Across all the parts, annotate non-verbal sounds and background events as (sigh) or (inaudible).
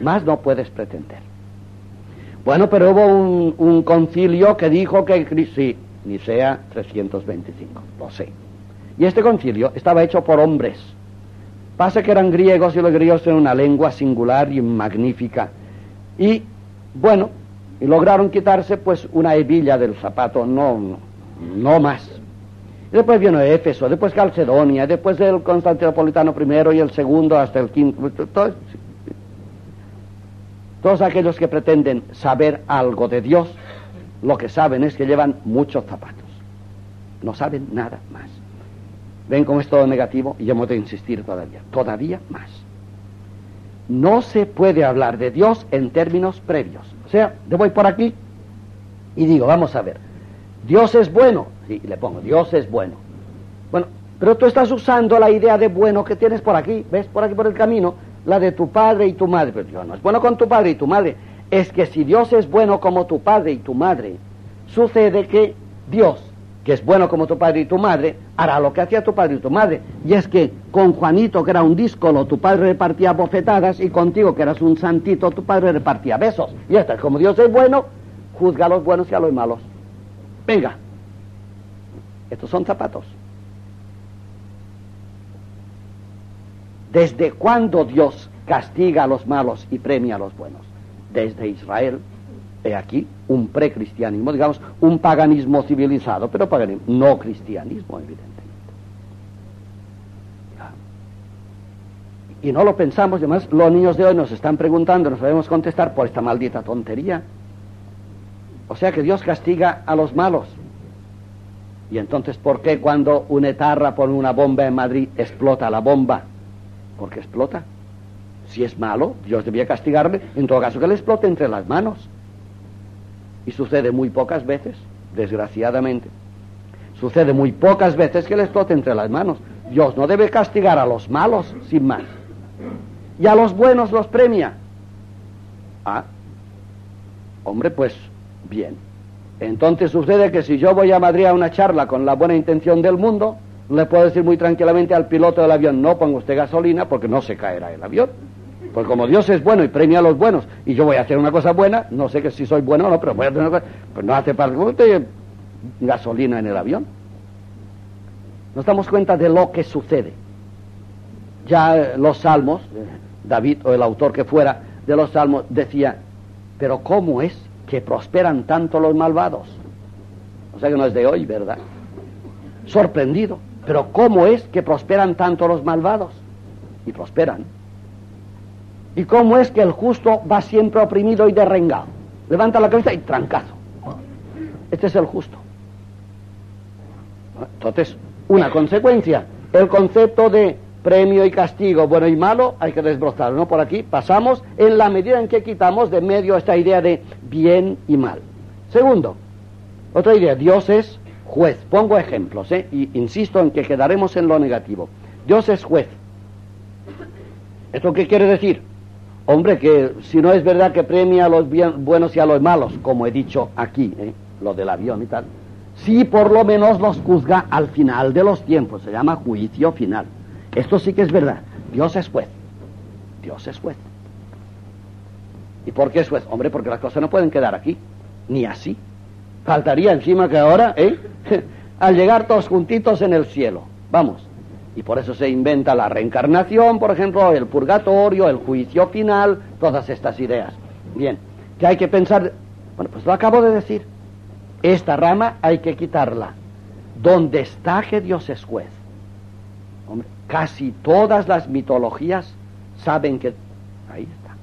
Más no puedes pretender. Bueno, pero hubo un, concilio que dijo que sí, Nicea 325, lo sé. Y este concilio estaba hecho por hombres. Pasa que eran griegos y los griegos tienen una lengua singular y magnífica. Y bueno, lograron quitarse pues una hebilla del zapato, no, no, no más. Y después vino Éfeso, después Calcedonia, después el Constantinopolitano primero y el segundo hasta el quinto. Todos aquellos que pretenden saber algo de Dios, lo que saben es que llevan muchos zapatos. No saben nada más. Ven con esto negativo y hemos de insistir todavía, todavía más. No se puede hablar de Dios en términos previos. O sea, yo voy por aquí y digo, vamos a ver, Dios es bueno. Sí, le pongo, Dios es bueno. Bueno, pero tú estás usando la idea de bueno que tienes por aquí, ¿ves? Por aquí por el camino, la de tu padre y tu madre. Pero Dios no es bueno con tu padre y tu madre. Es que si Dios es bueno como tu padre y tu madre, sucede que Dios que es bueno como tu padre y tu madre, hará lo que hacía tu padre y tu madre. Y es que con Juanito, que era un díscolo, tu padre repartía bofetadas y contigo, que eras un santito, tu padre repartía besos. Y esto es como Dios es bueno, juzga a los buenos y a los malos. Venga, estos son zapatos. ¿Desde cuándo Dios castiga a los malos y premia a los buenos? Desde Israel He aquí un precristianismo, digamos, un paganismo civilizado, pero paganismo, no cristianismo, evidentemente. Y no lo pensamos, además los niños de hoy nos están preguntando, nos sabemos contestar por esta maldita tontería. O sea que Dios castiga a los malos. Y entonces, ¿por qué cuando un etarra pone una bomba en Madrid explota la bomba? Porque explota. Si es malo, Dios debía castigarle, en todo caso que le explote entre las manos. Y sucede muy pocas veces, desgraciadamente. Sucede muy pocas veces que le explote entre las manos. Dios no debe castigar a los malos, sin más. Y a los buenos los premia. Ah, hombre, pues bien. Entonces sucede que si yo voy a Madrid a una charla con la buena intención del mundo, le puedo decir muy tranquilamente al piloto del avión, no ponga usted gasolina porque no se caerá el avión. Pues como Dios es bueno y premia a los buenos, y yo voy a hacer una cosa buena, no sé que si soy bueno o no, pero voy a hacer una cosa, pues no hace falta usted gasolina en el avión. Nos damos cuenta de lo que sucede. Ya eh, los salmos, eh, David o el autor que fuera de los salmos decía, pero ¿cómo es que prosperan tanto los malvados? O sea que no es de hoy, ¿verdad? Sorprendido, pero ¿cómo es que prosperan tanto los malvados? Y prosperan ¿Y cómo es que el justo va siempre oprimido y derrengado? Levanta la cabeza y trancazo. Este es el justo. Entonces, una consecuencia, el concepto de premio y castigo, bueno y malo, hay que desbrozarlo, ¿no? Por aquí pasamos en la medida en que quitamos de medio esta idea de bien y mal. Segundo, otra idea, Dios es juez. Pongo ejemplos, ¿eh? Y insisto en que quedaremos en lo negativo. Dios es juez. ¿Esto qué quiere decir? Hombre, que si no es verdad que premia a los buenos y a los malos, como he dicho aquí, ¿eh? lo del avión y tal, sí por lo menos los juzga al final de los tiempos, se llama juicio final. Esto sí que es verdad. Dios es juez. Dios es juez. ¿Y por qué es juez? Hombre, porque las cosas no pueden quedar aquí, ni así. Faltaría encima que ahora, ¿eh? (laughs) al llegar todos juntitos en el cielo, vamos, y por eso se inventa la reencarnación, por ejemplo, el purgatorio, el juicio final, todas estas ideas. Bien, ¿qué hay que pensar? Bueno, pues lo acabo de decir. Esta rama hay que quitarla. ¿Dónde está que Dios es juez? Casi todas las mitologías saben que... Ahí está.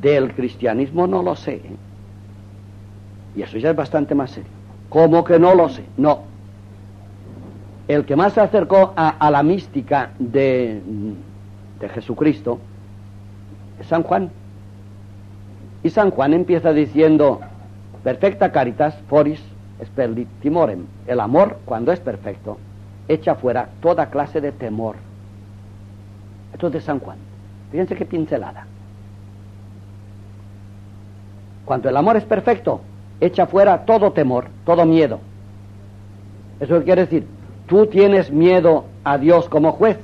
Del cristianismo no lo sé. ¿eh? Y eso ya es bastante más serio. ¿Cómo que no lo sé? No, el que más se acercó a, la mística de, de Jesucristo es San Juan. Y San Juan empieza diciendo, perfecta caritas foris timorem. El amor, cuando es perfecto, echa fuera toda clase de temor. Esto es de San Juan. Fíjense qué pincelada. Cuando el amor es perfecto, echa fuera todo temor, todo miedo. Eso quiere decir, ¿Tú tienes miedo a Dios como juez?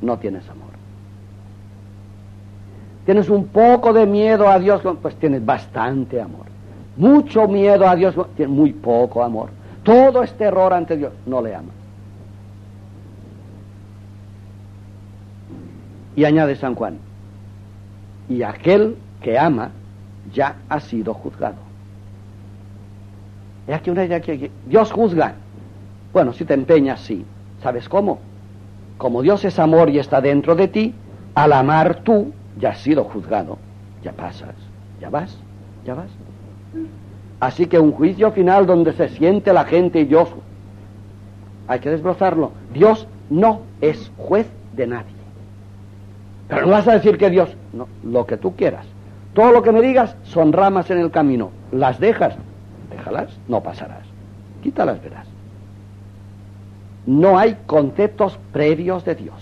No tienes amor. tienes un poco de miedo a Dios, pues tienes bastante amor. Mucho miedo a Dios, tienes muy poco amor. Todo es terror ante Dios, no le ama. Y añade San Juan, y aquel que ama ya ha sido juzgado. Y aquí una idea que Dios juzga. Bueno, si te empeñas, sí. ¿Sabes cómo? Como Dios es amor y está dentro de ti, al amar tú, ya has sido juzgado. Ya pasas, ya vas, ya vas. Así que un juicio final donde se siente la gente y Dios, hay que desbrozarlo. Dios no es juez de nadie. Pero no vas a decir que Dios, no, lo que tú quieras. Todo lo que me digas son ramas en el camino. Las dejas, déjalas, no pasarás. Quítalas, verás. No hay conceptos previos de Dios.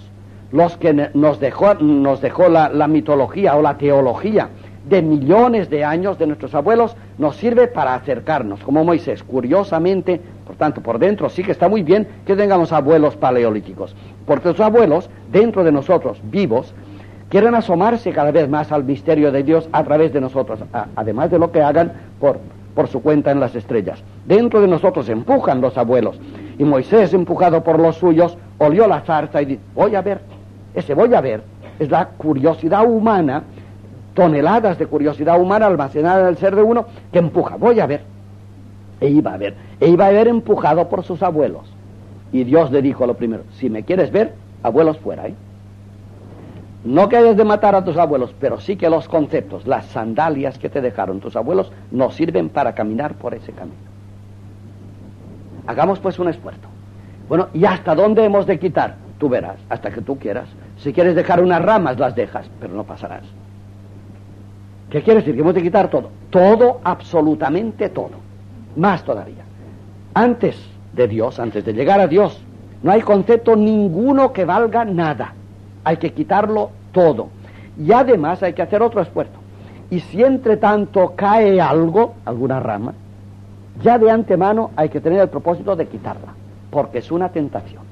Los que nos dejó, nos dejó la, mitología o la teología de millones de años de nuestros abuelos nos sirve para acercarnos, como Moisés. Curiosamente, por tanto, por dentro sí que está muy bien que tengamos abuelos paleolíticos, porque los abuelos, dentro de nosotros, vivos, quieren asomarse cada vez más al misterio de Dios a través de nosotros, además de lo que hagan por, por su cuenta en las estrellas. Dentro de nosotros empujan los abuelos. Y Moisés, empujado por los suyos, olió la zarza y dijo, voy a ver, ese voy a ver, es la curiosidad humana, toneladas de curiosidad humana almacenada en el ser de uno, que empuja, voy a ver. E iba a ver, e iba a ver empujado por sus abuelos. Y Dios le dijo lo primero, si me quieres ver, abuelos fuera, ¿eh? No que hayas de matar a tus abuelos, pero sí que los conceptos, las sandalias que te dejaron tus abuelos, nos sirven para caminar por ese camino. Hagamos pues un esfuerzo. Bueno, ¿y hasta dónde hemos de quitar? Tú verás, hasta que tú quieras. Si quieres dejar unas ramas, las dejas, pero no pasarás. ¿Qué quiere decir? Que hemos de quitar todo. Todo, absolutamente todo. Más todavía. Antes de Dios, antes de llegar a Dios, no hay concepto ninguno que valga nada hay que quitarlo todo. Y además hay que hacer otro esfuerzo. Y si entre tanto cae algo, alguna rama, ya de antemano hay que tener el propósito de quitarla, porque es una tentación.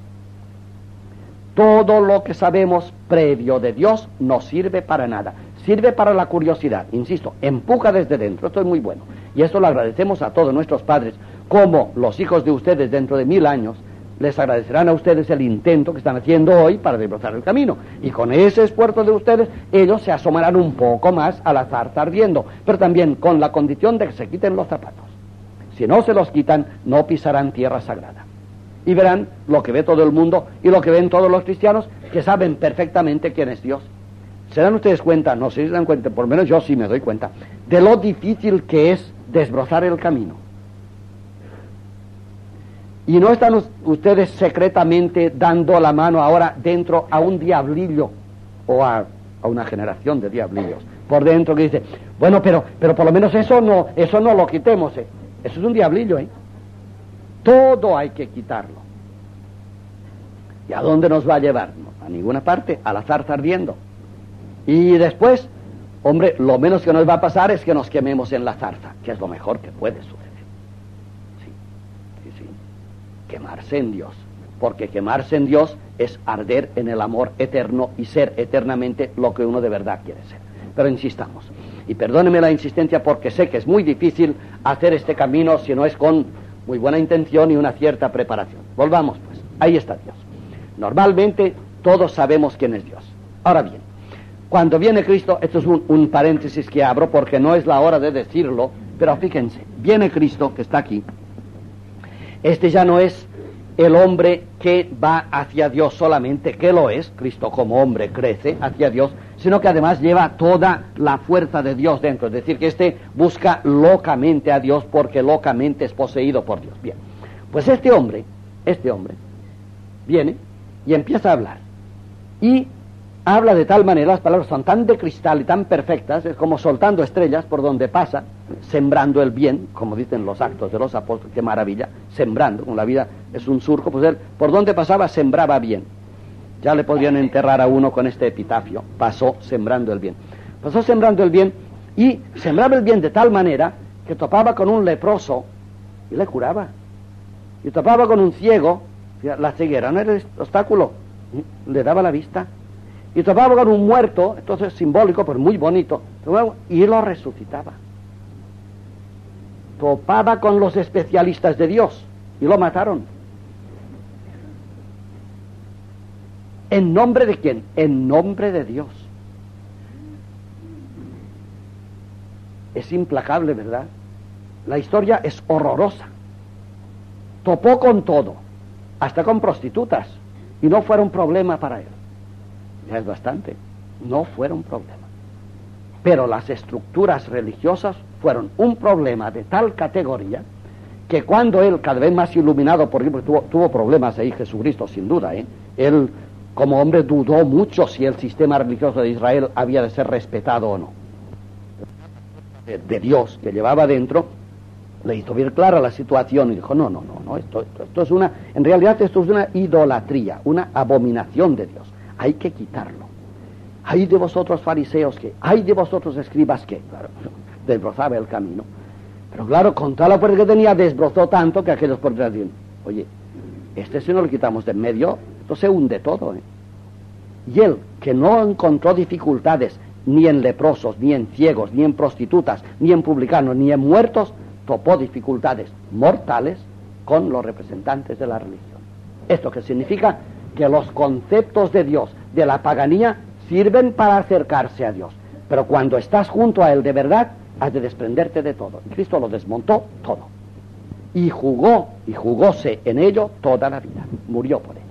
Todo lo que sabemos previo de Dios no sirve para nada. Sirve para la curiosidad, insisto, empuja desde dentro, esto es muy bueno. Y esto lo agradecemos a todos nuestros padres, como los hijos de ustedes dentro de mil años les agradecerán a ustedes el intento que están haciendo hoy para desbrozar el camino. Y con ese esfuerzo de ustedes, ellos se asomarán un poco más al azar ardiendo, pero también con la condición de que se quiten los zapatos. Si no se los quitan, no pisarán tierra sagrada. Y verán lo que ve todo el mundo y lo que ven todos los cristianos, que saben perfectamente quién es Dios. ¿Se dan ustedes cuenta? No sé si se dan cuenta, por lo menos yo sí me doy cuenta, de lo difícil que es desbrozar el camino y no están ustedes secretamente dando la mano ahora dentro a un diablillo o a, una generación de diablillos por dentro que dice, bueno, pero, pero por lo menos eso no, eso no lo quitemos, eh. eso es un diablillo, ¿eh? Todo hay que quitarlo. ¿Y a dónde nos va a llevar? a ninguna parte, a la zarza ardiendo. Y después, hombre, lo menos que nos va a pasar es que nos quememos en la zarza, que es lo mejor que puede suceder quemarse en Dios, porque quemarse en Dios es arder en el amor eterno y ser eternamente lo que uno de verdad quiere ser. Pero insistamos, y perdóneme la insistencia porque sé que es muy difícil hacer este camino si no es con muy buena intención y una cierta preparación. Volvamos pues, ahí está Dios. Normalmente todos sabemos quién es Dios. Ahora bien, cuando viene Cristo, esto es un, paréntesis que abro porque no es la hora de decirlo, pero fíjense, viene Cristo que está aquí, este ya no es el hombre que va hacia Dios solamente, que lo es, Cristo como hombre crece hacia Dios, sino que además lleva toda la fuerza de Dios dentro, es decir, que éste busca locamente a Dios porque locamente es poseído por Dios. Bien, pues este hombre, este hombre, viene y empieza a hablar. Y habla de tal manera, las palabras son tan de cristal y tan perfectas, es como soltando estrellas por donde pasa, sembrando el bien, como dicen los actos de los apóstoles, qué maravilla, sembrando, como la vida es un surco, pues él por donde pasaba sembraba bien. Ya le podrían enterrar a uno con este epitafio, pasó sembrando el bien. Pasó sembrando el bien y sembraba el bien de tal manera que topaba con un leproso y le curaba. Y topaba con un ciego, la ceguera no era el obstáculo, le daba la vista Y topaba con un muerto, entonces simbólico, pero muy bonito, y lo resucitaba. Topaba con los especialistas de Dios y lo mataron. ¿En nombre de quién? En nombre de Dios. Es implacable, ¿verdad? La historia es horrorosa. Topó con todo, hasta con prostitutas, y no fueron problema para él. Ya es bastante. No fueron problema. Pero las estructuras religiosas fueron un problema de tal categoría que cuando él, cada vez más iluminado, por ejemplo, tuvo, problemas ahí Jesucristo, sin duda, ¿eh? él como hombre dudó mucho si el sistema religioso de Israel había de ser respetado o no. De Dios que llevaba dentro, le hizo bien clara la situación y dijo, no, no, no, no, esto, esto, es una, en realidad esto es una idolatría, una abominación de Dios, hay que quitarlo. Hay de vosotros fariseos que, hay de vosotros escribas que, claro, (laughs) desbrozaba el camino. Pero claro, con toda la fuerza que tenía, desbrozó tanto que aquellos por detrás dijeron, oye, este si no lo quitamos de en medio, esto se hunde todo. ¿eh? Y él, que no encontró dificultades ni en leprosos, ni en ciegos, ni en prostitutas, ni en publicanos, ni en muertos, topó dificultades mortales con los representantes de la religión. ¿Esto qué significa? Que los conceptos de Dios, de la paganía, sirven para acercarse a Dios. Pero cuando estás junto a Él de verdad, has de desprenderte de todo. Y Cristo lo desmontó todo. Y jugó, y jugóse en ello toda la vida. Murió por ello.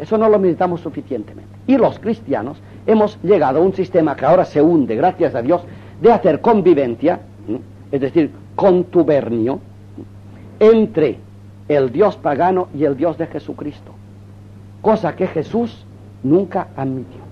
Eso no lo meditamos suficientemente. Y los cristianos hemos llegado a un sistema que ahora se hunde, gracias a Dios, de hacer convivencia es decir, contubernio, entre el Dios pagano y el Dios de Jesucristo, cosa que Jesús nunca admitió.